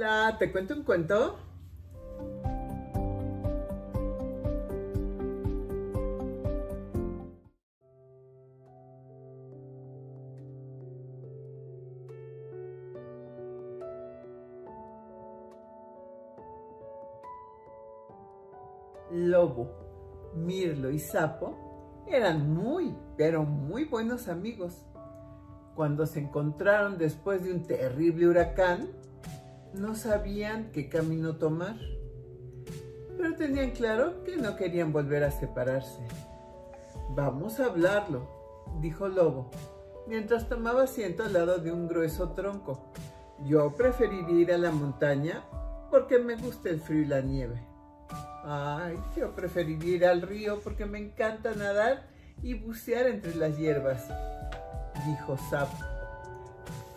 Hola, ¿te cuento un cuento? Lobo, Mirlo y Sapo eran muy, pero muy buenos amigos. Cuando se encontraron después de un terrible huracán, no sabían qué camino tomar, pero tenían claro que no querían volver a separarse. Vamos a hablarlo, dijo Lobo, mientras tomaba asiento al lado de un grueso tronco. Yo preferiría ir a la montaña porque me gusta el frío y la nieve. Ay, yo preferiría ir al río porque me encanta nadar y bucear entre las hierbas, dijo Sapo.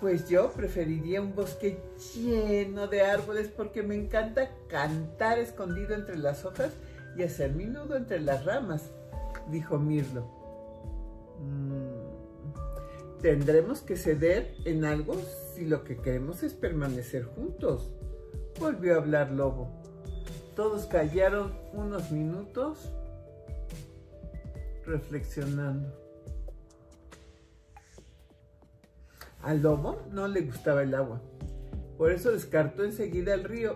Pues yo preferiría un bosque lleno de árboles porque me encanta cantar escondido entre las hojas y hacer mi nudo entre las ramas, dijo Mirlo. Mm, tendremos que ceder en algo si lo que queremos es permanecer juntos, volvió a hablar Lobo. Todos callaron unos minutos reflexionando. Al lobo no le gustaba el agua, por eso descartó enseguida el río,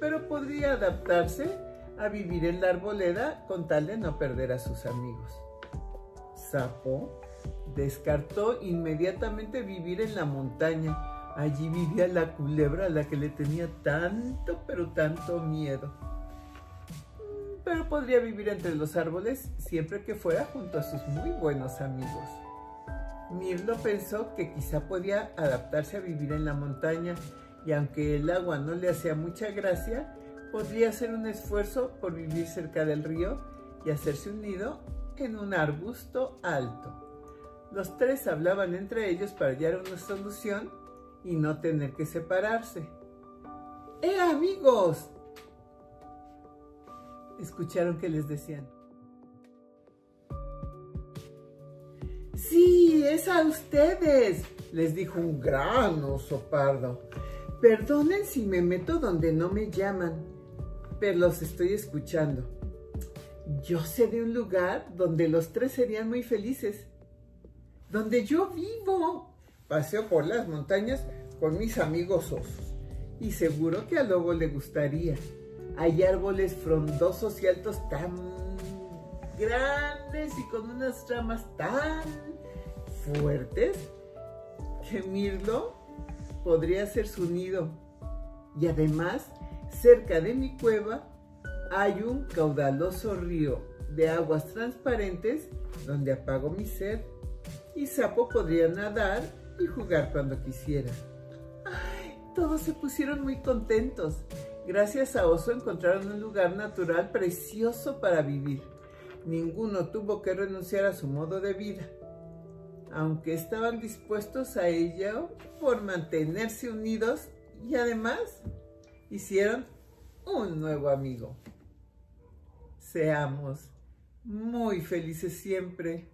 pero podría adaptarse a vivir en la arboleda con tal de no perder a sus amigos. Sapo descartó inmediatamente vivir en la montaña. Allí vivía la culebra a la que le tenía tanto, pero tanto miedo. Pero podría vivir entre los árboles siempre que fuera junto a sus muy buenos amigos. Mirlo pensó que quizá podía adaptarse a vivir en la montaña y aunque el agua no le hacía mucha gracia, podría hacer un esfuerzo por vivir cerca del río y hacerse un nido en un arbusto alto. Los tres hablaban entre ellos para hallar una solución y no tener que separarse. ¡Eh, amigos! Escucharon que les decían. Es a ustedes, les dijo un gran oso pardo. Perdonen si me meto donde no me llaman, pero los estoy escuchando. Yo sé de un lugar donde los tres serían muy felices. Donde yo vivo. Paseo por las montañas con mis amigos osos. Y seguro que a Lobo le gustaría. Hay árboles frondosos y altos tan grandes y con unas ramas tan fuertes que Mirlo podría ser su nido. Y además, cerca de mi cueva hay un caudaloso río de aguas transparentes donde apago mi sed y Sapo podría nadar y jugar cuando quisiera. Todos se pusieron muy contentos. Gracias a Oso encontraron un lugar natural precioso para vivir. Ninguno tuvo que renunciar a su modo de vida, aunque estaban dispuestos a ello por mantenerse unidos y además hicieron un nuevo amigo. Seamos muy felices siempre.